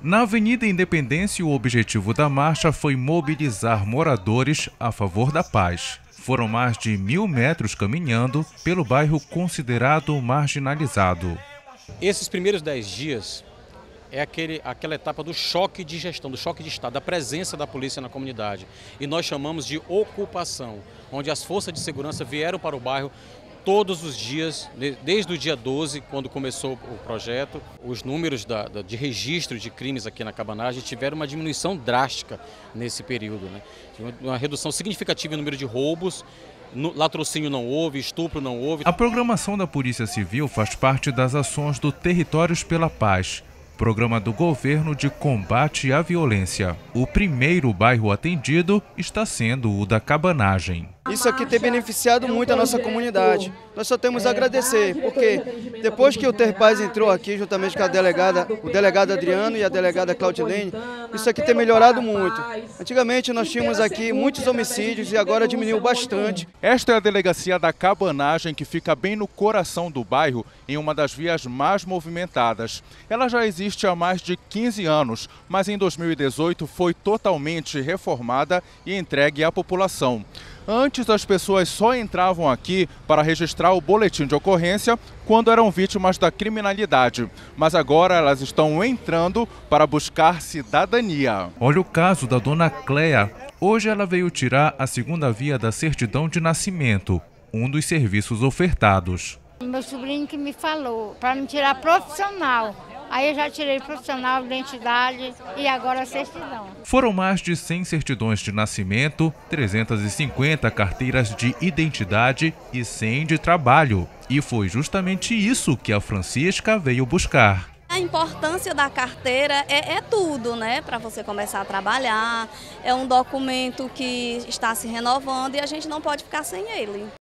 Na Avenida Independência, o objetivo da marcha foi mobilizar moradores a favor da paz. Foram mais de mil metros caminhando pelo bairro considerado marginalizado. Esses primeiros dez dias é aquele, aquela etapa do choque de gestão, do choque de Estado, da presença da polícia na comunidade. E nós chamamos de ocupação, onde as forças de segurança vieram para o bairro todos os dias, desde o dia 12, quando começou o projeto, os números da, da, de registro de crimes aqui na cabanagem tiveram uma diminuição drástica nesse período. Né? Uma redução significativa no número de roubos latrocínio não houve, estupro não houve. A programação da Polícia Civil faz parte das ações do Territórios pela Paz, programa do governo de combate à violência. O primeiro bairro atendido está sendo o da Cabanagem. Isso aqui tem beneficiado muito a nossa comunidade. Nós só temos a agradecer, porque depois que o Ter Paz entrou aqui, juntamente com a delegada, o delegado Adriano e a delegada Claudilene, isso aqui tem melhorado muito. Antigamente nós tínhamos aqui muitos homicídios e agora diminuiu bastante. Esta é a delegacia da Cabanagem, que fica bem no coração do bairro, em uma das vias mais movimentadas. Ela já existe há mais de 15 anos, mas em 2018 foi totalmente reformada e entregue à população. Antes, as pessoas só entravam aqui para registrar o boletim de ocorrência quando eram vítimas da criminalidade. Mas agora elas estão entrando para buscar cidadania. Olha o caso da dona Cleia. Hoje ela veio tirar a segunda via da certidão de nascimento, um dos serviços ofertados. Meu sobrinho que me falou, para me tirar profissional. Aí eu já tirei profissional, identidade e agora certidão. Foram mais de 100 certidões de nascimento, 350 carteiras de identidade e 100 de trabalho. E foi justamente isso que a Francisca veio buscar. A importância da carteira é, é tudo, né? Para você começar a trabalhar. É um documento que está se renovando e a gente não pode ficar sem ele.